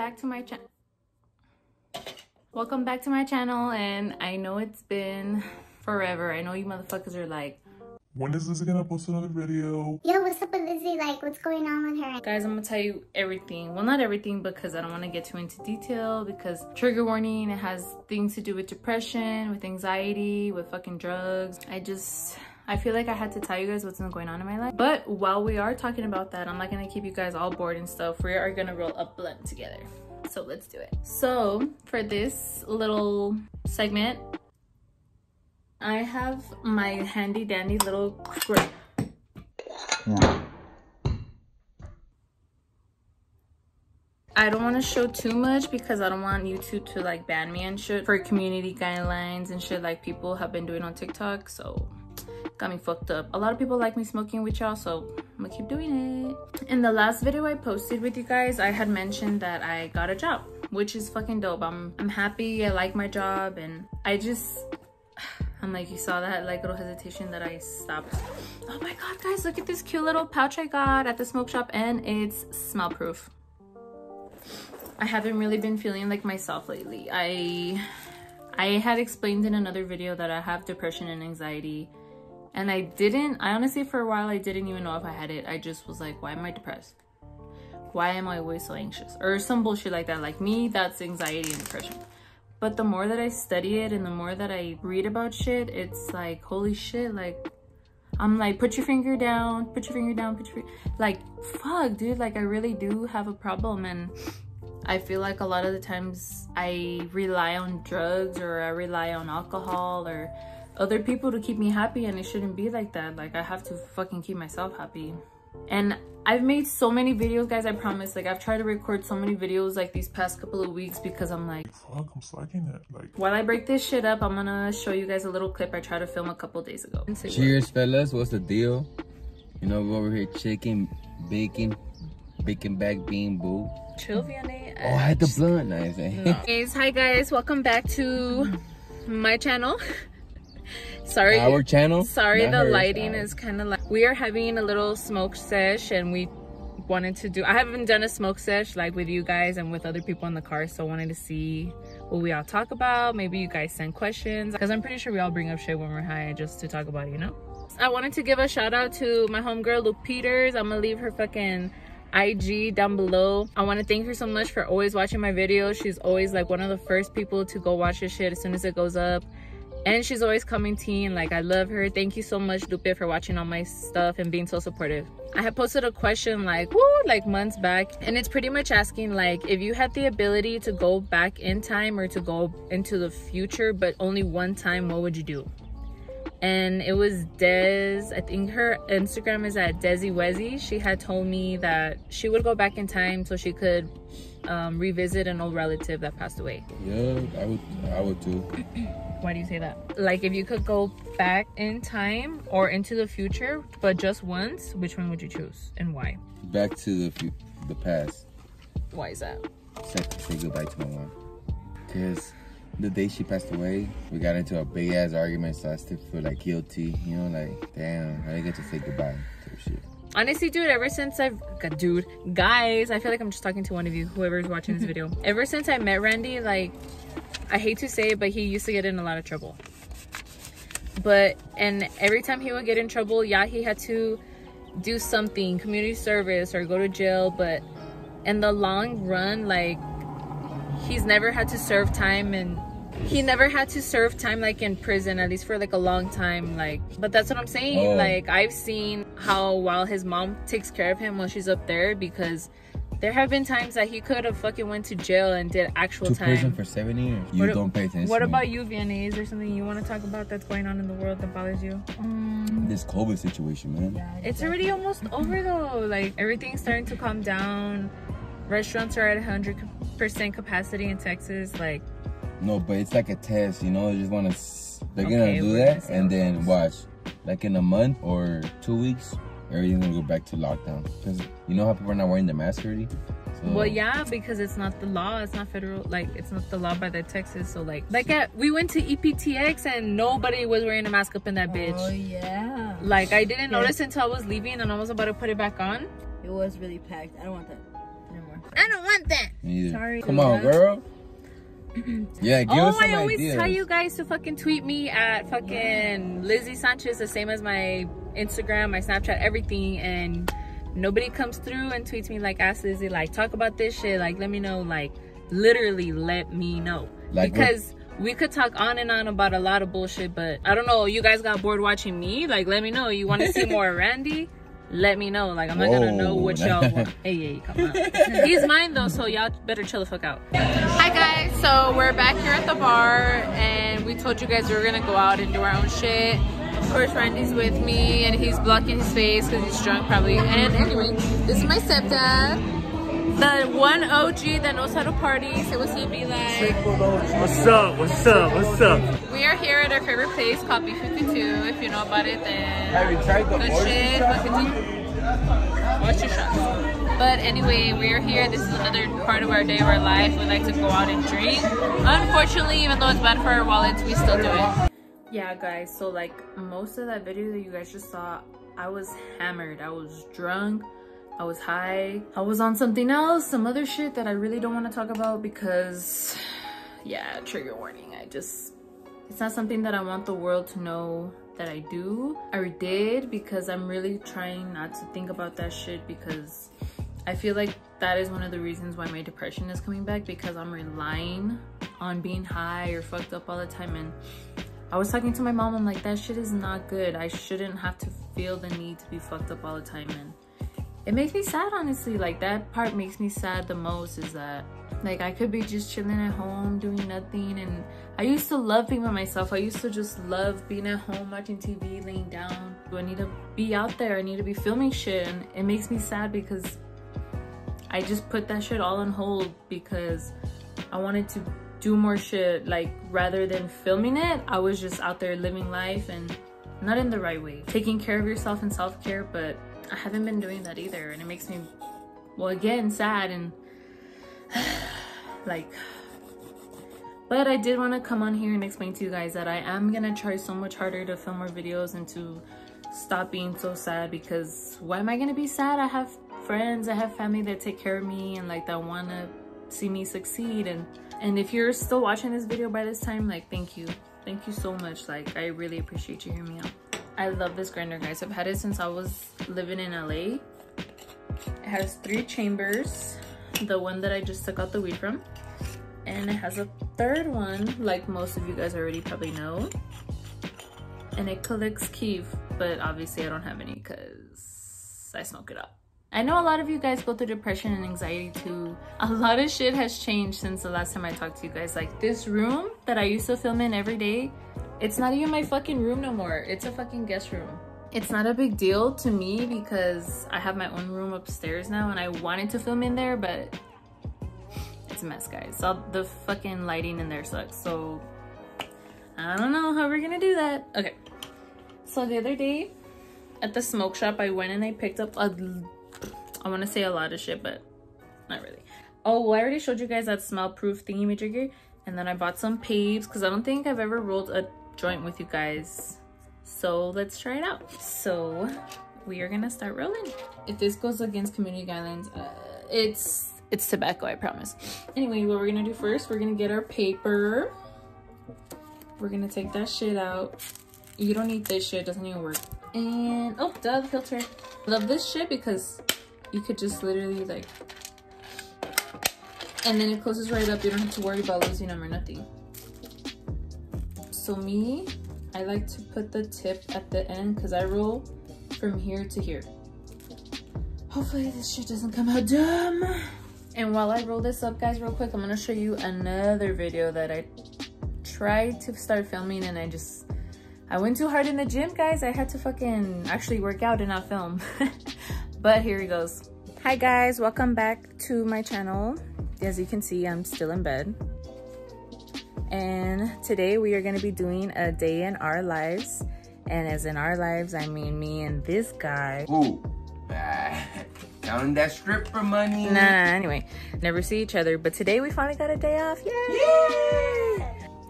back to my channel. Welcome back to my channel and I know it's been forever. I know you motherfuckers are like, when is Lizzy gonna post another video? Yo, what's up with Lizzy? Like, what's going on with her? Guys, I'm gonna tell you everything. Well, not everything because I don't want to get too into detail because trigger warning, it has things to do with depression, with anxiety, with fucking drugs. I just, I feel like I had to tell you guys what's been going on in my life. But while we are talking about that, I'm not gonna keep you guys all bored and stuff. We are gonna roll a blunt together. So let's do it. So for this little segment, I have my handy dandy little grip. I don't want to show too much because I don't want YouTube to like ban me and shit for community guidelines and shit like people have been doing on TikTok. So got me fucked up. A lot of people like me smoking with y'all, so I'm gonna keep doing it. In the last video I posted with you guys, I had mentioned that I got a job, which is fucking dope. I'm, I'm happy, I like my job, and I just, I'm like, you saw that like little hesitation that I stopped. Oh my God, guys, look at this cute little pouch I got at the smoke shop and it's smell proof. I haven't really been feeling like myself lately. I I had explained in another video that I have depression and anxiety and I didn't, I honestly for a while I didn't even know if I had it. I just was like, why am I depressed? Why am I always so anxious? Or some bullshit like that. Like me, that's anxiety and depression. But the more that I study it and the more that I read about shit, it's like, holy shit, like, I'm like, put your finger down, put your finger down, put your, like, fuck, dude, like, I really do have a problem. And I feel like a lot of the times I rely on drugs or I rely on alcohol or other people to keep me happy and it shouldn't be like that. Like, I have to fucking keep myself happy. And I've made so many videos, guys, I promise. Like, I've tried to record so many videos, like, these past couple of weeks because I'm like... Fuck, I'm slacking it. Like... While I break this shit up, I'm gonna show you guys a little clip I tried to film a couple days ago. Cheers, fellas. What's the deal? You know, we're over here chicken, bacon, bacon back bean boo. Chill, Vianney. Oh, I had the blunt. Nice. Eh? No. guys, hi, guys. Welcome back to my channel. sorry our channel sorry the hers. lighting is kind of like we are having a little smoke sesh and we wanted to do i haven't done a smoke sesh like with you guys and with other people in the car so I wanted to see what we all talk about maybe you guys send questions because i'm pretty sure we all bring up shit when we're high just to talk about it you know i wanted to give a shout out to my homegirl lupe peters i'm gonna leave her fucking IG down below. I want to thank her so much for always watching my videos. She's always like one of the first people to go watch this shit as soon as it goes up and she's always coming teen like i love her. Thank you so much lupe for watching all my stuff and being so supportive. I had posted a question like woo like months back and it's pretty much asking like if you had the ability to go back in time or to go into the future but only one time what would you do and it was Des. I think her Instagram is at Desi Wezzy. She had told me that she would go back in time so she could um, revisit an old relative that passed away. Yeah, I would. I would too. Why do you say that? Like if you could go back in time or into the future, but just once, which one would you choose and why? Back to the the past. Why is that? Say, say goodbye to my mom. Cause the day she passed away, we got into a big ass argument, so I still feel like guilty. You know, like damn, I didn't get to say goodbye to shit. Honestly, dude, ever since I've got dude, guys, I feel like I'm just talking to one of you, whoever's watching this video. Ever since I met Randy, like I hate to say it, but he used to get in a lot of trouble. But, and every time he would get in trouble, yeah, he had to do something, community service or go to jail. But in the long run, like, he's never had to serve time and he never had to serve time like in prison at least for like a long time like but that's what i'm saying oh. like i've seen how while his mom takes care of him while she's up there because there have been times that he could have fucking went to jail and did actual to time. prison for seven years. You what don't pay attention. What about you, Vianney? Is there something you want to talk about that's going on in the world that bothers you? Um, this COVID situation, man. Yeah, it's already almost over though. Like everything's starting to calm down. Restaurants are at 100% capacity in Texas. Like. No, but it's like a test. You know, you just want to. They're okay, gonna do that and then watch. Like in a month or two weeks, everything's gonna go back to lockdown. Because you know how people are not wearing the mask already? So. Well, yeah, because it's not the law. It's not federal. Like, it's not the law by the Texas. So, like, like at, uh, we went to EPTX and nobody was wearing a mask up in that oh, bitch. Oh, yeah. Like, I didn't yeah. notice until I was leaving and I was about to put it back on. It was really packed. I don't want that anymore. I don't want that. Yeah. Sorry, Come on, Julia. girl. yeah, give oh, us some I always ideas. tell you guys to fucking tweet me at fucking Lizzy Sanchez, the same as my Instagram, my Snapchat, everything, and nobody comes through and tweets me like, "Ask Lizzy, like, talk about this shit, like, let me know, like, literally let me know," Like what? because we could talk on and on about a lot of bullshit, but I don't know, you guys got bored watching me, like, let me know. You want to see more Randy? Let me know. Like, I'm not gonna know what y'all want. Hey, hey, come on. He's mine though, so y'all better chill the fuck out. Hi guys, so we're back here at the bar and we told you guys we were gonna go out and do our own shit. Of course, Randy's with me and he's blocking his face because he's drunk probably. And anyway, this is my stepdad. The one OG that knows how to party. Say what's up, be like. What's up? What's up? What's up? We are here at our favorite place called B52. If you know about it, then Have you tried the good orange shit. shot? But continue. Watch your shots. But anyway, we're here. This is another part of our day of our life. We like to go out and drink. Unfortunately, even though it's bad for our wallets, we still do it. Yeah, guys. So like most of that video that you guys just saw, I was hammered. I was drunk. I was high. I was on something else, some other shit that I really don't want to talk about because, yeah, trigger warning. I just it's not something that I want the world to know that I do. or did because I'm really trying not to think about that shit because I feel like that is one of the reasons why my depression is coming back because I'm relying on being high or fucked up all the time and I was talking to my mom, I'm like, that shit is not good. I shouldn't have to feel the need to be fucked up all the time and it makes me sad honestly like that part makes me sad the most is that like i could be just chilling at home doing nothing and i used to love being by myself. I used to just love being at home watching tv laying down. I need to be out there? I need to be filming shit and it makes me sad because i just put that shit all on hold because i wanted to do more shit. Like rather than filming it i was just out there living life and not in the right way. Taking care of yourself and self-care but I haven't been doing that either and it makes me well again sad and like but I did want to come on here and explain to you guys that I am gonna try so much harder to film more videos and to stop being so sad because why am I gonna be sad? I have friends, I have family that take care of me and like that want to see me succeed and and if you're still watching this video by this time like thank you thank you so much like I really appreciate you hearing me out I love this grinder, guys. I've had it since I was living in LA. It has three chambers. The one that I just took out the weed from. And it has a third one, like most of you guys already probably know. And it collects kief, but obviously I don't have any because I smoke it up. I know a lot of you guys go through depression and anxiety too. A lot of shit has changed since the last time I talked to you guys. Like this room that I used to film in every day, it's not even my fucking room no more. It's a fucking guest room. It's not a big deal to me because I have my own room upstairs now and I wanted to film in there, but it's a mess, guys. So the fucking lighting in there sucks. So I don't know how we're gonna do that. Okay. So the other day at the smoke shop, I went and I picked up a, I want to say a lot of shit, but not really. Oh, well, I already showed you guys that smell proof thingy majigger. And then I bought some paves because I don't think I've ever rolled a joint with you guys. So let's try it out. So we are gonna start rolling. If this goes against community guidelines, uh, it's it's tobacco, I promise. Anyway, what we're gonna do first, we're gonna get our paper. We're gonna take that shit out. You don't need this shit, doesn't even work. And oh, the filter. Love this shit because you could just literally like and then it closes right up you don't have to worry about losing them or nothing so me i like to put the tip at the end because i roll from here to here hopefully this shit doesn't come out dumb and while i roll this up guys real quick i'm gonna show you another video that i tried to start filming and i just i went too hard in the gym guys i had to fucking actually work out and not film but here he goes hi guys welcome back to my channel as you can see, I'm still in bed. And today we are gonna be doing a day in our lives. And as in our lives, I mean me and this guy. Ooh. Counting that stripper money. Nah, nah, anyway, never see each other. But today we finally got a day off, yay!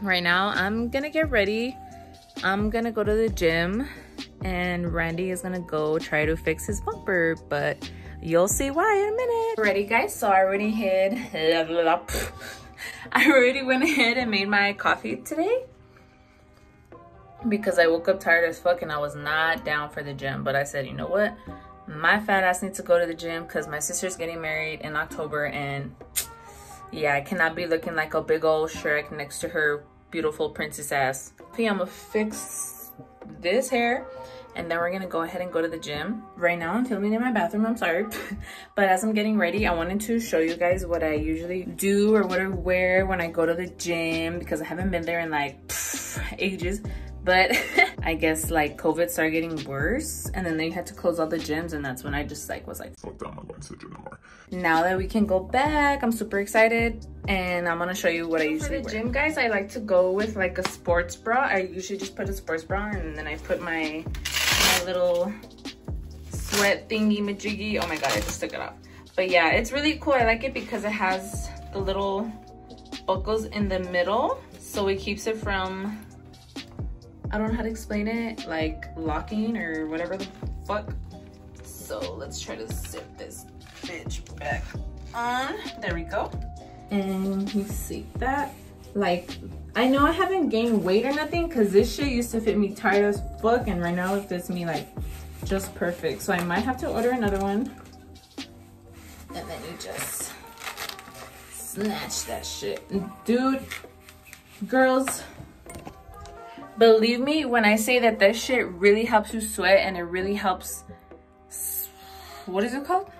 Right now, I'm gonna get ready. I'm gonna go to the gym and Randy is gonna go try to fix his bumper, but you'll see why in a minute. Ready guys, so I already hid, I already went ahead and made my coffee today because I woke up tired as fuck and I was not down for the gym, but I said, you know what? My fat ass needs to go to the gym because my sister's getting married in October and yeah, I cannot be looking like a big old Shrek next to her beautiful princess ass. Okay, I'm gonna fix this hair and then we're gonna go ahead and go to the gym. Right now I'm filming in my bathroom, I'm sorry. but as I'm getting ready, I wanted to show you guys what I usually do or what I wear when I go to the gym because I haven't been there in like pff, ages but I guess like COVID started getting worse and then they had to close all the gyms and that's when I just like was like, fuck that, I'm not going to the gym no more. Now that we can go back, I'm super excited and I'm gonna show you what I usually For the wear. gym guys, I like to go with like a sports bra. I usually just put a sports bra and then I put my, my little sweat thingy majiggy. Oh my God, I just took it off. But yeah, it's really cool. I like it because it has the little buckles in the middle. So it keeps it from I don't know how to explain it, like locking or whatever the fuck. So let's try to zip this bitch back on. There we go. And you see that? Like, I know I haven't gained weight or nothing because this shit used to fit me tight as fuck and right now it fits me like just perfect. So I might have to order another one. And then you just snatch that shit. Dude, girls, Believe me when I say that this shit really helps you sweat and it really helps, what is it called?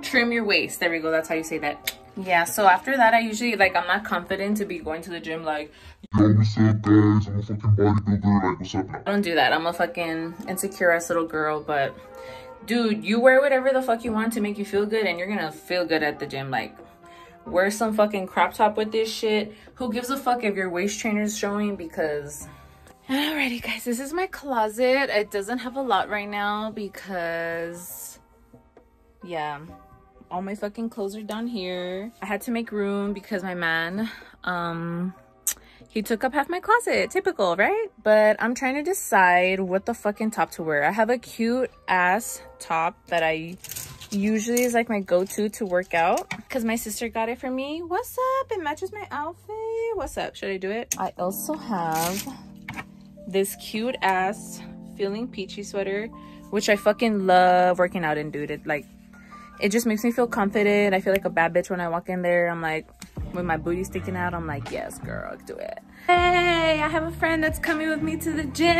Trim your waist. There we go. That's how you say that. Yeah, so after that, I usually, like, I'm not confident to be going to the gym, like, Yo, what's up, guys? I'm a fucking bodybuilder. Like, what's up? I don't do that. I'm a fucking insecure ass little girl, but dude, you wear whatever the fuck you want to make you feel good and you're gonna feel good at the gym. Like, wear some fucking crop top with this shit. Who gives a fuck if your waist trainer's showing because Alrighty guys, this is my closet. It doesn't have a lot right now because, yeah, all my fucking clothes are down here. I had to make room because my man, um, he took up half my closet. Typical, right? But I'm trying to decide what the fucking top to wear. I have a cute ass top that I usually is like my go-to to work out because my sister got it for me. What's up? It matches my outfit. What's up? Should I do it? I also have this cute ass feeling peachy sweater which i fucking love working out in dude. It like it just makes me feel confident. I feel like a bad bitch when i walk in there. I'm like with my booty sticking out i'm like yes girl do it. Hey i have a friend that's coming with me to the gym.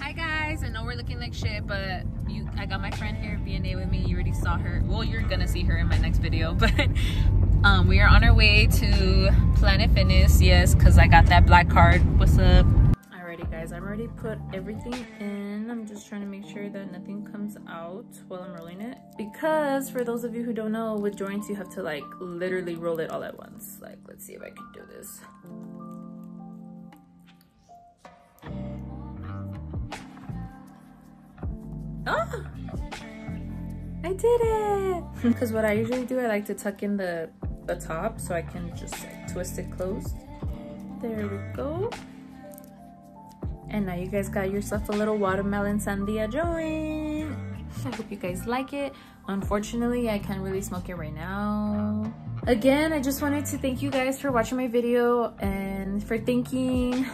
Hi guys. I know we're looking like shit but you i got my friend here a with me. You already saw her. Well you're gonna see her in my next video but um, we are on our way to Planet Fitness, yes, because I got that black card. What's up? Alrighty guys, I've already put everything in. I'm just trying to make sure that nothing comes out while I'm rolling it. Because for those of you who don't know, with joints you have to like literally roll it all at once. Like, let's see if I can do this. Ah! I did it! Because what I usually do, I like to tuck in the the top so I can just like, twist it closed. There we go. And now you guys got yourself a little watermelon sandia joint. I hope you guys like it. Unfortunately, I can't really smoke it right now. Again, I just wanted to thank you guys for watching my video and for thinking.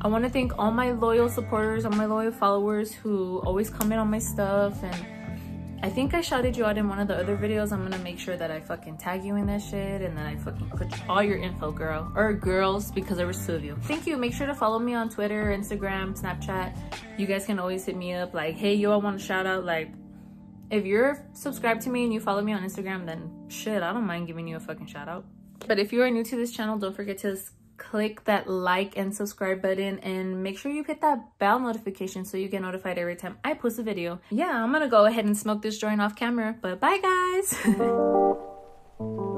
I want to thank all my loyal supporters, all my loyal followers who always comment on my stuff and I think I shouted you out in one of the other videos. I'm gonna make sure that I fucking tag you in that shit and then I fucking put all your info, girl. Or girls, because there was two of you. Thank you. Make sure to follow me on Twitter, Instagram, Snapchat. You guys can always hit me up like, hey, yo, I want a shout out. Like, if you're subscribed to me and you follow me on Instagram, then shit, I don't mind giving you a fucking shout out. But if you are new to this channel, don't forget to click that like and subscribe button and make sure you hit that bell notification so you get notified every time I post a video. Yeah, I'm gonna go ahead and smoke this joint off camera, but bye guys!